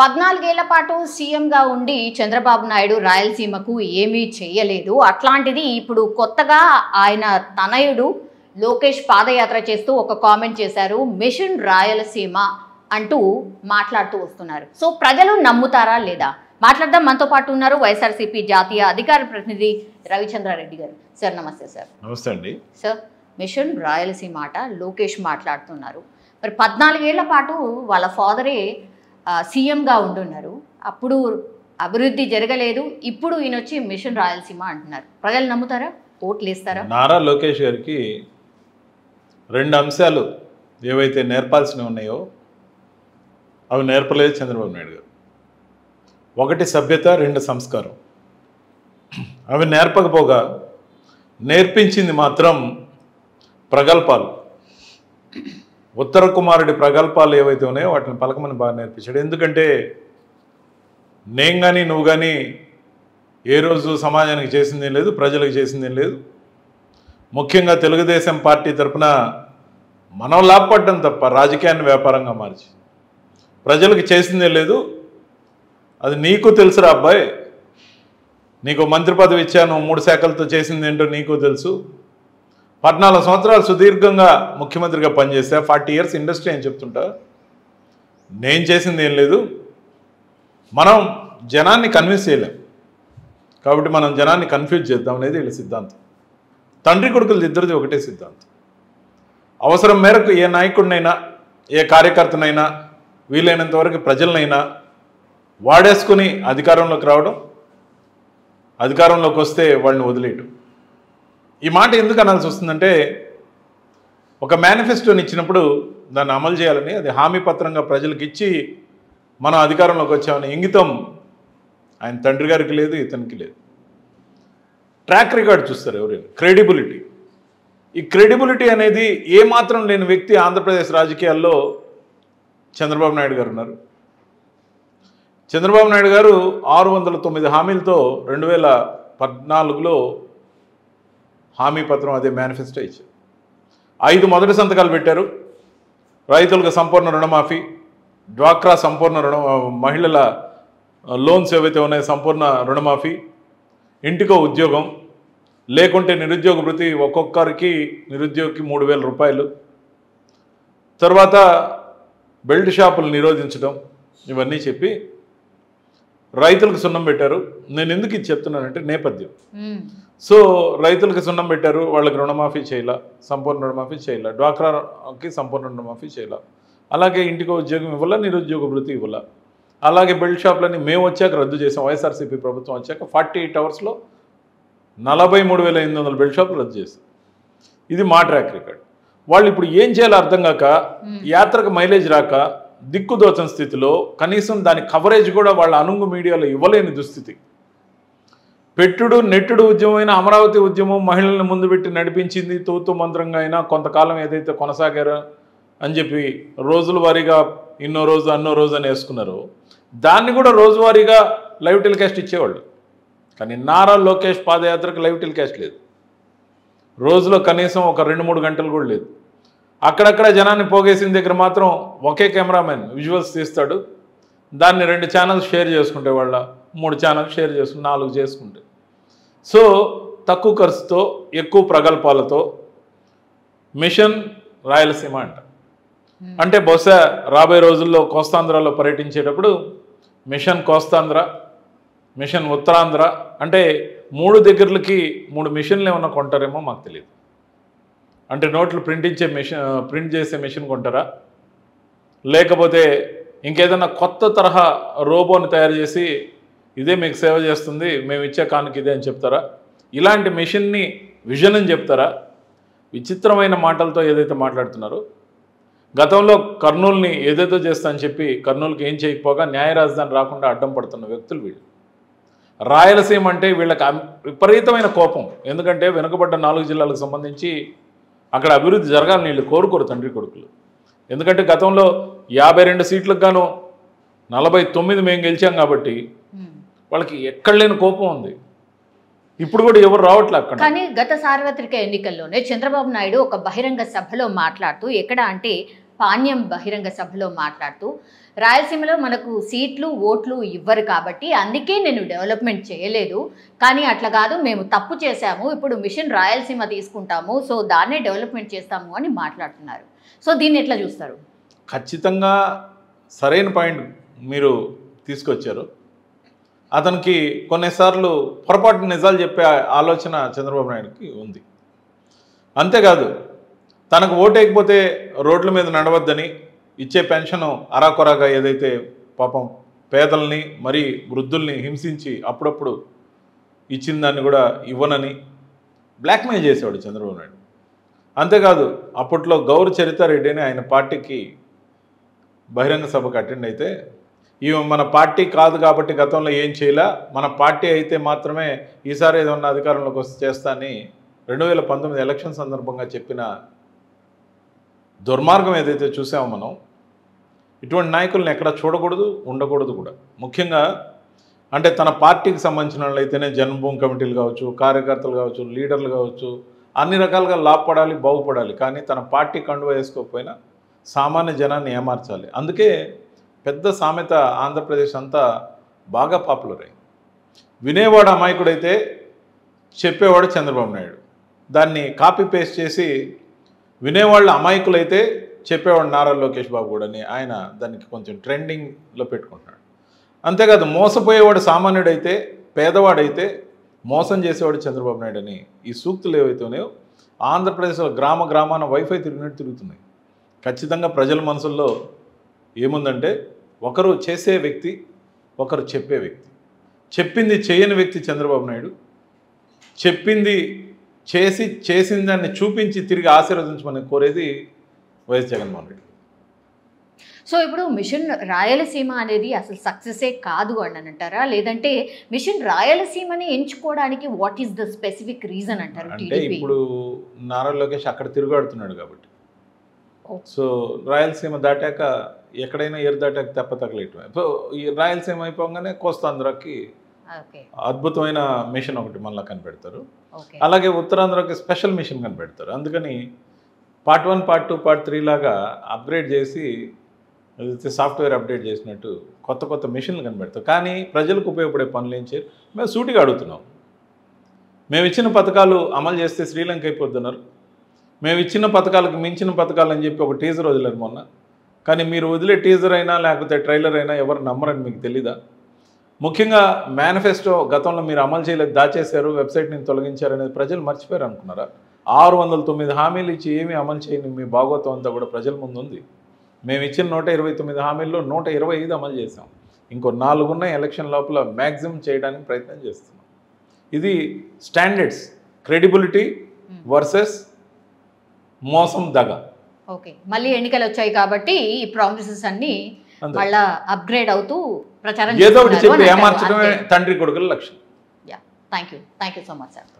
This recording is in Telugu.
పద్నాలుగేళ్ళ పాటు సీఎంగా ఉండి చంద్రబాబు నాయుడు రాయలసీమకు ఏమీ చేయలేదు. అట్లాంటిది ఇప్పుడు కొత్తగా ఆయన తనయుడు లోకేష్ పాదయాత్ర చేస్తూ ఒక కామెంట్ చేశారు. మిషన్ రాయలసీమ అంటూ మాట్లాడుతూ వస్తున్నారు. సో ప్రజలు నమ్ముతారా లేదా? మాట్లాడదాం. మనతో పాటు ఉన్నారు వైఎస్ఆర్సీపీ జాతీయ అధికార ప్రతినిధి రవిచంద్రారెడ్డి గారు. సార్ నమస్తే సార్. నమస్తే అండి. సార్ మిషన్ రాయలసీమ మాట లోకేష్ మాట్లాడుతున్నారు. మరి పద్నాలుగేళ్ళ పాటు వాళ్ళ ఫాదరే సీఎంగా ఉంటున్నారు. అప్పుడు అభివృద్ధి జరగలేదు. ఇప్పుడు ఈయన వచ్చి మిషన్ రాయలసీమ అంటున్నారు. ప్రజలు నమ్ముతారా? ఓట్లు వేస్తారా? నారా లోకేష్ గారికి రెండు అంశాలు ఏవైతే నేర్పాల్సినవి ఉన్నాయో అవి నేర్పలేదు చంద్రబాబు నాయుడు గారు. ఒకటి సభ్యత రెండు సంస్కారం. అవి నేర్పకపోగా నేర్పించింది మాత్రం ప్రగల్భాలు. ఉత్తర కుమారుడి ప్రగల్భాలు ఏవైతే ఉన్నాయో వాటిని పలకమని బాగా నేర్పించాడు. ఎందుకంటే నేను కానీ నువ్వు కానీ ఏ రోజు సమాజానికి చేసిందేం లేదు ప్రజలకు చేసిందేం లేదు. ముఖ్యంగా తెలుగుదేశం పార్టీ తరపున మనం లాభపడ్డం తప్ప రాజకీయాన్ని వ్యాపారంగా మార్చి ప్రజలకు చేసిందే లేదు. అది నీకు తెలుసురా అబ్బాయి. నీకు మంత్రి పదవి ఇచ్చాను మూడు శాఖలతో చేసింది ఏంటో నీకు తెలుసు. పద్నాలుగు సంవత్సరాలు సుదీర్ఘంగా ముఖ్యమంత్రిగా పనిచేస్తే ఫార్టీ ఇయర్స్ ఇండస్ట్రీ అని చెప్తుంటా. నేను చేసింది ఏం లేదు. మనం జనాన్ని కన్విన్స్ చేయలేం. కాబట్టి మనం జనాన్ని కన్ఫ్యూజ్ చేద్దాం అనేది వీళ్ళ సిద్ధాంతం. తండ్రి కొడుకులు ఇద్దరిది ఒకటే సిద్ధాంతం. అవసరం మేరకు ఏ నాయకుడినైనా ఏ కార్యకర్తనైనా వీలైనంత వరకు ప్రజలనైనా వాడేసుకుని అధికారంలోకి రావడం అధికారంలోకి వస్తే వాళ్ళని వదిలేయటం. ఈ మాట ఎందుకు అనాల్సి వస్తుందంటే ఒక మేనిఫెస్టోని ఇచ్చినప్పుడు దాన్ని అమలు చేయాలని అది హామీ పత్రంగా ప్రజలకు ఇచ్చి మనం అధికారంలోకి వచ్చామని ఇంగితం ఆయన తండ్రి గారికి లేదు ఇతనికి లేదు. ట్రాక్ రికార్డ్ చూస్తారు ఎవరైనా క్రెడిబిలిటీ ఈ క్రెడిబిలిటీ అనేది ఏమాత్రం లేని వ్యక్తి ఆంధ్రప్రదేశ్ రాజకీయాల్లో చంద్రబాబు నాయుడు గారు ఉన్నారు. చంద్రబాబు నాయుడు గారు ఆరు వందల తొమ్మిది హామీలతో రెండు వేల పద్నాలుగులో హామీ పత్రం అదే మేనిఫెస్టో ఇచ్చారు. ఐదు మొదటి సంతకాలు పెట్టారు. రైతులకు సంపూర్ణ రుణమాఫీ డ్వాక్రా సంపూర్ణ రుణ మహిళల లోన్స్ ఏవైతే ఉన్నాయో సంపూర్ణ రుణమాఫీ ఇంటికో ఉద్యోగం లేకుంటే నిరుద్యోగ వృత్తి ఒక్కొక్కరికి నిరుద్యోగికి మూడు వేల రూపాయలు. తర్వాత బెల్ట్ షాపులు నిరోధించడం ఇవన్నీ చెప్పి రైతులకు సున్నం పెట్టారు. నేను ఎందుకు ఇది చెప్తున్నానంటే నేపథ్యం. సో రైతులకు సున్నం పెట్టారు వాళ్ళకి రుణమాఫీ చేయాల? సంపూర్ణ రుణమాఫీ చేయాల? డ్వాక్రాకి సంపూర్ణ రుణమాఫీ చేయాల? అలాగే ఇంటికి ఉద్యోగం ఇవ్వాల? నిరుద్యోగ వృత్తి ఇవ్వాల? అలాగే బెల్ట్ షాప్లని మేము వచ్చాక రద్దు చేసాం. వైఎస్ఆర్సీపీ ప్రభుత్వం వచ్చాక ఫార్టీ ఎయిట్ అవర్స్లో నలభై మూడు వేల ఎనిమిది వందల బెల్ట్ షాపులు రద్దు చేశాం ఇది మా ట్రాక్ రికార్డ్. వాళ్ళు ఇప్పుడు ఏం చేయాలో అర్థం కాక యాత్రకు మైలేజ్ రాక దిక్కుదోచని స్థితిలో కనీసం దాని కవరేజ్ కూడా వాళ్ళ అనుంగు మీడియాలో ఇవ్వలేని దుస్థితి. పెట్టుడు నెట్టుడు ఉద్యమమైన అమరావతి ఉద్యమం మహిళలను ముందు పెట్టి నడిపించింది తూతు మంత్రంగా అయినా కొంతకాలం ఏదైతే కొనసాగారో అని చెప్పి రోజుల వారీగా ఇన్నో రోజు అన్నో రోజు అని వేసుకున్నారో. దాన్ని కూడా రోజువారీగా లైవ్ టెలికాస్ట్ ఇచ్చేవాళ్ళు. కానీ నారా లోకేష్ పాదయాత్రకు లైవ్ టెలికాస్ట్ లేదు. రోజులో కనీసం ఒక రెండు మూడు గంటలు కూడా లేదు. అక్కడక్కడ జనాన్ని పోగేసిన దగ్గర మాత్రం ఒకే కెమెరామెన్ విజువల్స్ తీస్తాడు. దాన్ని రెండు ఛానల్స్ షేర్ చేసుకుంటే వాళ్ళ మూడు ఛానల్స్ షేర్ చేసుకుంటే నాలుగు చేసుకుంటే. సో తక్కువ ఖర్చుతో ఎక్కువ ప్రగల్భాలతో మిషన్ రాయలసీమ అంట. అంటే బహుశా రాబోయే రోజుల్లో కోస్తాంధ్రలో పర్యటించేటప్పుడు మిషన్ కోస్తాంధ్ర మిషన్ ఉత్తరాంధ్ర అంటే మూడు దగ్గరలకి మూడు మిషన్లు ఏమన్నా కొంటారేమో మాకు తెలియదు. అంటే నోట్లు ప్రింటించే మిషన్ ప్రింట్ చేసే మిషన్ కొంటారా? లేకపోతే ఇంకేదైనా కొత్త తరహా రోబోని తయారు చేసి ఇదే మీకు సేవ చేస్తుంది మేము ఇచ్చే కానుక ఇదే అని చెప్తారా? ఇలాంటి మిషన్ని విజన్ అని చెప్తారా? విచిత్రమైన మాటలతో ఏదైతే మాట్లాడుతున్నారో గతంలో కర్నూలుని ఏదేదో చేస్తా అని చెప్పి కర్నూలుకి ఏం చేయకపోగా న్యాయ రాజధాని రాకుండా అడ్డం పడుతున్న వ్యక్తులు వీళ్ళు. రాయలసీమ అంటే వీళ్ళకి అం- విపరీతమైన కోపం. ఎందుకంటే వెనుకబడ్డ నాలుగు జిల్లాలకు సంబంధించి అక్కడ అభివృద్ధి జరగాలని వీళ్ళు కోరుకోరు తండ్రి కొడుకులు. ఎందుకంటే గతంలో యాభై రెండు సీట్లకు గాను నలభై తొమ్మిది మేము గెలిచాం కాబట్టి. వాళ్ళకి ఎక్కడ లేని కోపం ఉంది. ఇప్పుడు కూడా ఎవరు రావట్లే అక్కడ. కానీ గత సార్వత్రిక ఎన్నికల్లోనే చంద్రబాబు నాయుడు ఒక బహిరంగ సభలో మాట్లాడుతూ ఎక్కడ అంటే పాణ్యం బహిరంగ సభలో మాట్లాడుతూ రాయలసీమలో మనకు సీట్లు ఓట్లు ఇవ్వరు కాబట్టి అందుకే నేను డెవలప్మెంట్ చేయలేదు. కానీ అట్లా కాదు మేము తప్పు చేశాము. ఇప్పుడు మిషన్ రాయలసీమ తీసుకుంటాము. సో దాన్నే డెవలప్మెంట్ చేస్తాము అని మాట్లాడుతున్నారు. సో దీన్ని ఎట్లా చూస్తారు? ఖచ్చితంగా సరైన పాయింట్ మీరు తీసుకొచ్చారు. అతనికి కొన్నిసార్లు పొరపాటు నిజాలు చెప్పే ఆలోచన చంద్రబాబు నాయుడుకి ఉంది. అంతేకాదు తనకు ఓటేయకపోతే రోడ్ల మీద నడవద్దని ఇచ్చే పెన్షన్ అరాకొరాగా ఏదైతే పాపం పేదల్ని మరి వృద్ధుల్ని హింసించి అప్పుడప్పుడు ఇచ్చిన దాన్ని కూడా ఇవ్వనని బ్లాక్మెయిల్ చేసేవాడు చంద్రబాబు నాయుడు. అంతేకాదు అప్పట్లో గౌరు చరితారెడ్డి అని ఆయన పార్టీకి బహిరంగ సభకు అటెండ్ అయితే ఈమె మన పార్టీ కాదు కాబట్టి గతంలో ఏం చేయలే మన పార్టీ అయితే మాత్రమే ఈసారి ఏదన్నా అధికారంలోకి వస్తే చేస్తా అని రెండు వేల పంతొమ్మిది ఎలక్షన్ సందర్భంగా చెప్పిన దుర్మార్గం ఏదైతే చూసామో మనం ఇటువంటి నాయకులను ఎక్కడ చూడకూడదు ఉండకూడదు కూడా. ముఖ్యంగా అంటే తన పార్టీకి సంబంధించిన వాళ్ళు అయితేనే జన్మభూమి కమిటీలు కావచ్చు కార్యకర్తలు కావచ్చు లీడర్లు కావచ్చు అన్ని రకాలుగా లాభపడాలి బాగుపడాలి. కానీ తన పార్టీ కండువ వేసుకోకపోయినా సామాన్య జనాన్ని ఏమార్చాలి. అందుకే పెద్ద సామెత ఆంధ్రప్రదేశ్ అంతా బాగా పాపులర్ అయింది. వినేవాడు అమాయకుడైతే చెప్పేవాడు చంద్రబాబు నాయుడు. దాన్ని కాపీ పేస్ట్ చేసి వినేవాళ్ళు అమాయకులైతే చెప్పేవాడు నారా లోకేష్ బాబు కూడా అని ఆయన దానికి కొంచెం ట్రెండింగ్లో పెట్టుకుంటున్నాడు. అంతేకాదు మోసపోయేవాడు సామాన్యుడైతే పేదవాడైతే మోసం చేసేవాడు చంద్రబాబు నాయుడు అని ఈ సూక్తులు ఏవైతే ఉన్నాయో ఆంధ్రప్రదేశ్లో గ్రామ గ్రామాన వైఫై తిరిగినట్టు తిరుగుతున్నాయి. ఖచ్చితంగా ప్రజల మనసుల్లో ఏముందంటే ఒకరు చేసే వ్యక్తి ఒకరు చెప్పే వ్యక్తి. చెప్పింది చేయని వ్యక్తి చంద్రబాబు నాయుడు. చెప్పింది చేసి చేసిన దాన్ని చూపించి తిరిగి ఆశీర్వదించమని కోరేది వైఎస్ జగన్మోహన్ రెడ్డి. సో ఇప్పుడు మిషన్ రాయలసీమ అనేది అసలు సక్సెసే కాదు అని అంటారా? లేదంటే మిషన్ రాయలసీమని ఎంచుకోవడానికి what is the specific reason అంటారు అంటే ఇప్పుడు నారా లోకేష్ అక్కడ తిరుగాడుతున్నాడు కాబట్టి. సో రాయలసీమ దాటాక ఎక్కడైనా ఏరు దాటాక తెప్ప తగలేయటమే సో ఈ రాయలసీమ అయిపోగానే కోస్తాంధ్రకి అద్భుతమైన మిషన్ ఒకటి మళ్ళీ కనిపెడతారు. అలాగే ఉత్తరాంధ్రకి స్పెషల్ మిషన్ కనిపెడతారు. అందుకని part one part two part three లాగా అప్గ్రేడ్ చేసి సాఫ్ట్వేర్ అప్డేట్ చేసినట్టు కొత్త కొత్త మిషన్లు కనబెడతాం కానీ ప్రజలకు ఉపయోగపడే పనులు ఏం చేయరు? మేము సూటిగా అడుగుతున్నాం. మేము ఇచ్చిన పథకాలు అమలు చేస్తే శ్రీలంక అయిపోతున్నారు మేము ఇచ్చిన పథకాలకు మించిన పథకాలు అని చెప్పి ఒక టీజర్ వదిలేరు మొన్న. కానీ మీరు వదిలే టీజర్ అయినా లేకపోతే ట్రైలర్ అయినా ఎవరు నమ్మరని మీకు తెలీదా? ముఖ్యంగా మేనిఫెస్టో గతంలో మీరు అమలు చేయలేదు దాచేశారు వెబ్సైట్ నుంచి తొలగించారు అనేది ప్రజలు మర్చిపోయారు అనుకున్నారా ఆరు వందల తొమ్మిది హామీలు ఇచ్చి ఏమీ అమలు చేయని మీ భాగవతం అంతా కూడా ప్రజల ముందు ఉంది. మేము ఇచ్చిన నూట ఇరవై తొమ్మిది హామీల్లో నూట ఇరవై ఐదు అమలు చేసాం ఇంకో నాలుగున్న ఎలక్షన్ లోపల మ్యాక్సిమం చేయడానికి ప్రయత్నం చేస్తున్నాం. ఇది స్టాండర్డ్స్ క్రెడిబిలిటీ వర్సెస్ మోసం దగ. ఓకే. మళ్ళీ ఎన్నికలు వచ్చాయి కాబట్టి ఈ ప్రామిసెస్ అన్ని. మళ్ళా అప్గ్రేడ్ అవుతూ ప్రచారం ఏదో ఒకటి చెప్పి. ఏమార్చడమే. తండ్రి కొడుకుల లక్ష్యం. Yeah. Thank you thank you so much sir.